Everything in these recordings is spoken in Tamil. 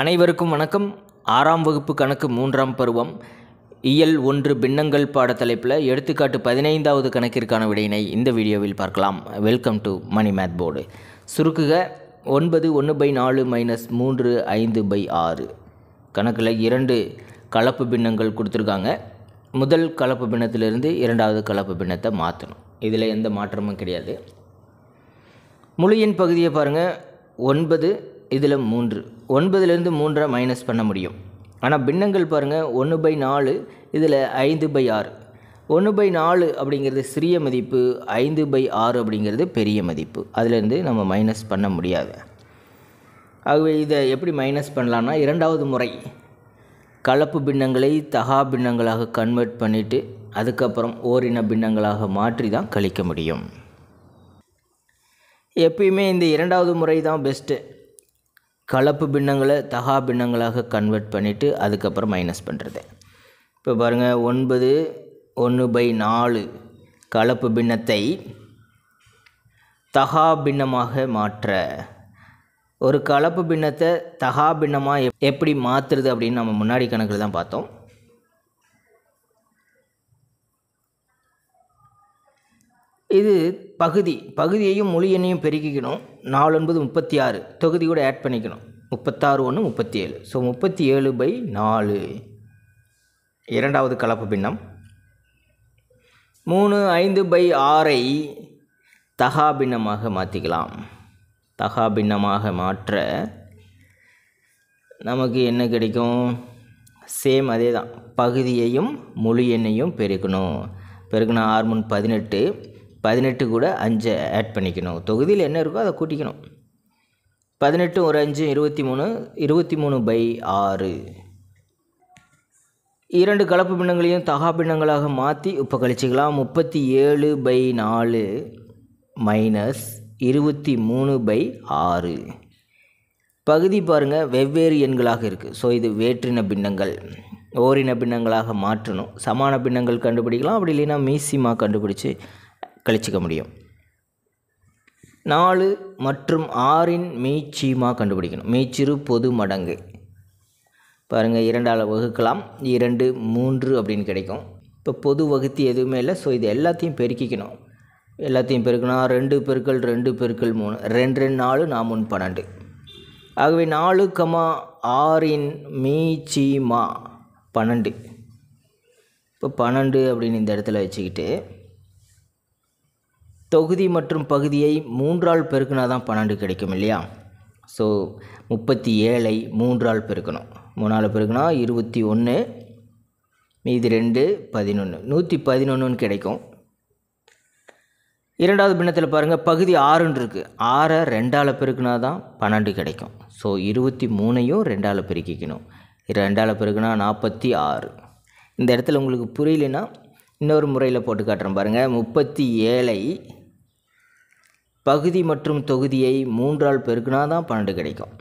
அனைவருக்கும் வணக்கம். ஆறாம் வகுப்பு கணக்கு மூன்றாம் பருவம். இயல் ஒன்று பின்னங்கள் பாடத்தலைப்பில் எடுத்துக்காட்டு பதினைந்தாவது கணக்கிற்கான விடையினை இந்த வீடியோவில் பார்க்கலாம். Welcome to Mani math board சுருக்குக ஒன்பது ஒன்று பை நாலு மைனஸ் மூன்று ஐந்து பை ஆறு. கணக்கில் இரண்டு கலப்பு பின்னங்கள் கொடுத்துருக்காங்க. முதல் கலப்பு பின்னத்திலிருந்து இரண்டாவது கலப்பு பின்னத்தை மாற்றணும் இதில் எந்த மாற்றமும் கிடையாது. முழு எண் பகுதியை பாருங்கள் ஒன்பது இதில் மூன்று. ஒன்பதுலேருந்து மூன்றை மைனஸ் பண்ண முடியும். ஆனால் பின்னங்கள் பாருங்கள் ஒன்று பை நாலு இதில் ஐந்து பை ஆறு. ஒன்று பை நாலு அப்படிங்கிறது சிறிய மதிப்பு ஐந்து பை ஆறு அப்படிங்கிறது பெரிய மதிப்பு. அதுலேருந்து நம்ம மைனஸ் பண்ண முடியாது. ஆகவே இதை எப்படி மைனஸ் பண்ணலான்னா இரண்டாவது முறை கலப்பு பின்னங்களை தகா பின்னங்களாக கன்வெர்ட் பண்ணிவிட்டு அதுக்கப்புறம் ஓரின பின்னங்களாக மாற்றி தான் கழிக்க முடியும். எப்பயுமே இந்த இரண்டாவது முறை தான் பெஸ்ட்டு கலப்பு பின்னங்களை தகா பின்னங்களாக கன்வெர்ட் பண்ணிவிட்டு அதுக்கப்புறம் மைனஸ் பண்ணுறது இப்போ பாருங்கள் ஒன்பது ஒன்று பை நாலு கலப்பு பின்னத்தை தகா பின்னமாக மாற்ற. ஒரு கலப்பு பின்னத்தை தகா பின்னமாக எப் எப்படி மாற்றுறது அப்படின்னு நம்ம முன்னாடி கணக்கில் தான் பார்த்தோம். இது பகுதி பகுதியையும் மொழி எண்ணையும் பெருக்கிக்கணும். நாலு ஒன்பது முப்பத்தி ஆறு தொகுதி கூட ஆட் பண்ணிக்கணும். முப்பத்தாறு ஒன்று முப்பத்தி ஏழு ஸோ முப்பத்தி ஏழு பை நாலு. இரண்டாவது கலப்பு பின்னம். மூணு ஐந்து பை ஆறை தகா பின்னமாக மாற்றிக்கலாம் தகா பின்னமாக மாற்ற நமக்கு என்ன கிடைக்கும்? சேம் அதே தான் பகுதியையும் மொழி எண்ணையும் பெருக்கணும். பெருக்கணும் ஆறு மூணு பதினெட்டு. பதினெட்டு கூட அஞ்சை ஆட் பண்ணிக்கணும். தொகுதியில் என்ன இருக்கோ அதை கூட்டிக்கணும். பதினெட்டு ஒரு அஞ்சு இருபத்தி மூணு இருபத்தி மூணு பை ஆறு. இரண்டு கலப்பு பின்னங்களையும் தகா பின்னங்களாக மாற்றி இப்போ கழிச்சிக்கலாம் முப்பத்தி ஏழு பை நாலு மைனஸ் இருபத்தி மூணு பை ஆறு. பகுதி பாருங்கள் வெவ்வேறு எண்களாக இருக்குது ஸோ இது வேற்றின பின்னங்கள். ஓரின பின்னங்களாக மாற்றணும். சமான பின்னங்கள் கண்டுபிடிக்கலாம். அப்படி இல்லைன்னா மீசிமா கண்டுபிடிச்சி கழிச்சிக்க முடியும். நாலு மற்றும் ஆறின் மீச்சீமா கண்டுபிடிக்கணும். மீச்சிறு பொது மடங்கு. பாருங்கள் இரண்டால் வகுக்கலாம். இரண்டு மூன்று அப்படின்னு கிடைக்கும். இப்போ பொது வகுத்தி எதுவுமே இல்லை. ஸோ இது எல்லாத்தையும் பெருக்கிக்கணும். எல்லாத்தையும் பெருக்கணும் ரெண்டு பெருக்கள் ரெண்டு பெருக்கள் மூணு. ரெண்டு ரெண்டு நாலு நான் மூணு பன்னெண்டு. ஆகவே நாலு கமா ஆறின் மீச்சீமா பன்னெண்டு. இப்போ பன்னெண்டு அப்படின்னு இந்த இடத்துல வச்சுக்கிட்டு தொகுதி மற்றும் பகுதியை மூன்றால் பெருக்கினா தான் பன்னெண்டு கிடைக்கும் இல்லையா? ஸோ முப்பத்தி ஏழை மூன்றால் பெருக்கணும். மூணால் பெருக்கினா இருபத்தி ஒன்று மீதி ரெண்டு பதினொன்று நூற்றி பதினொன்றுன்னு கிடைக்கும். இரண்டாவது பின்னத்தில் பாருங்கள் பகுதி ஆறுன்னு இருக்குது ஆறை ரெண்டால் பெருக்கினா தான் பன்னெண்டு கிடைக்கும். ஸோ இருபத்தி மூணையும் ரெண்டால் பெருக்கிக்கணும். ரெண்டால் பெருக்கினா நாற்பத்தி ஆறு. இந்த இடத்துல உங்களுக்கு புரியலன்னா இன்னொரு முறையில் போட்டு காட்டுறேன் பாருங்கள் முப்பத்தி ஏழை பகுதி மற்றும் தொகுதியை மூன்றால் பெருக்கினா தான் பன்னெண்டு கிடைக்கும்.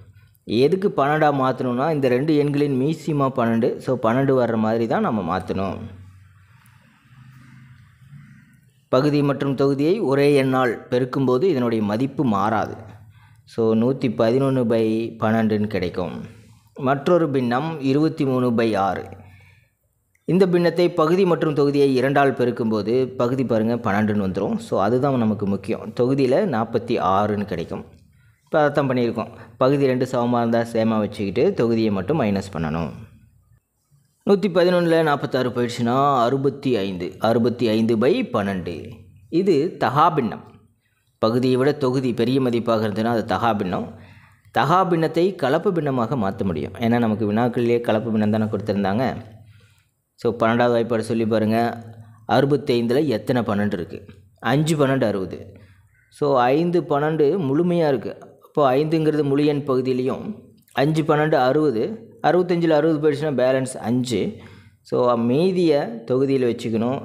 எதுக்கு பன்னெண்டாக மாற்றணும்னா இந்த ரெண்டு எண்களின் மீசியமாக பன்னெண்டு ஸோ பன்னெண்டு வர்ற மாதிரி தான் நம்ம மாற்றணும் பகுதி மற்றும் தொகுதியை ஒரே எண்ணால் பெருக்கும்போது இதனுடைய மதிப்பு மாறாது. ஸோ நூற்றி பதினொன்று பை பன்னெண்டுன்னு கிடைக்கும். மற்றொரு பின்னம் இருபத்தி மூணு பை ஆறு. இந்த பின்னத்தை பகுதி மற்றும் தொகுதியை இரண்டால் பெருக்கும்போது பகுதி பாருங்கள் பன்னெண்டுன்னு வந்துடும் ஸோ அதுதான் நமக்கு முக்கியம். தொகுதியில் நாற்பத்தி ஆறுன்னு கிடைக்கும். இப்போ அதைத்தான் பண்ணியிருக்கோம். பகுதி ரெண்டு சமமாக இருந்தால் சேமாக வச்சுக்கிட்டு தொகுதியை மட்டும் மைனஸ் பண்ணணும். நூற்றி பதினொன்றில் நாற்பத்தாறு போயிடுச்சுன்னா அறுபத்தி ஐந்து. அறுபத்தி ஐந்து பை பன்னெண்டு. இது தகா பின்னம். பகுதியை விட தொகுதி பெரிய மதிப்பாக இருந்ததுன்னா அது தகா பின்னம். தகா பின்னத்தை கலப்பு பின்னமாக மாற்ற முடியும். ஏன்னா நமக்கு வினாக்கள்லேயே கலப்பு பின்னம் தானே கொடுத்துருந்தாங்க. ஸோ பன்னெண்டாவது வாய்ப்பாடு சொல்லி பாருங்கள் அறுபத்தைந்தில் எத்தனை பன்னெண்டு இருக்குது அஞ்சு பன்னெண்டு அறுபது. ஸோ ஐந்து பன்னெண்டு முழுமையாக இருக்குது அப்போது ஐந்துங்கிறது முழு எண் பகுதியிலையும் அஞ்சு பன்னெண்டு அறுபது. அறுபத்தஞ்சில் அறுபது போயிடுச்சுன்னா பேலன்ஸ் அஞ்சு. ஸோ மீதியை தொகுதியில் வச்சுக்கணும்.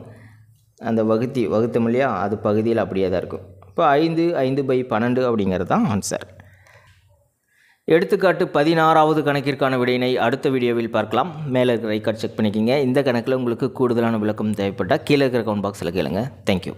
அந்த வகுத்தி வகுத்தம் இல்லையா அது பகுதியில் அப்படியே தான் இருக்கும். இப்போ ஐந்து ஐந்து பை பன்னெண்டு அப்படிங்கிறது தான் ஆன்சர் எடுத்துக்காட்டு பதினாறாவது கணக்கிற்கான விடையினை அடுத்த வீடியோவில் பார்க்கலாம். மேலே இருக்கிற ஐக்கார்ட் செக் பண்ணிக்கிங்க. இந்த கணக்கில் உங்களுக்கு கூடுதலான விளக்கம் தேவைப்பட்டால் கீழே இருக்கிற கவுண்ட் பாக்ஸில் கேளுங்க. தேங்க்யூ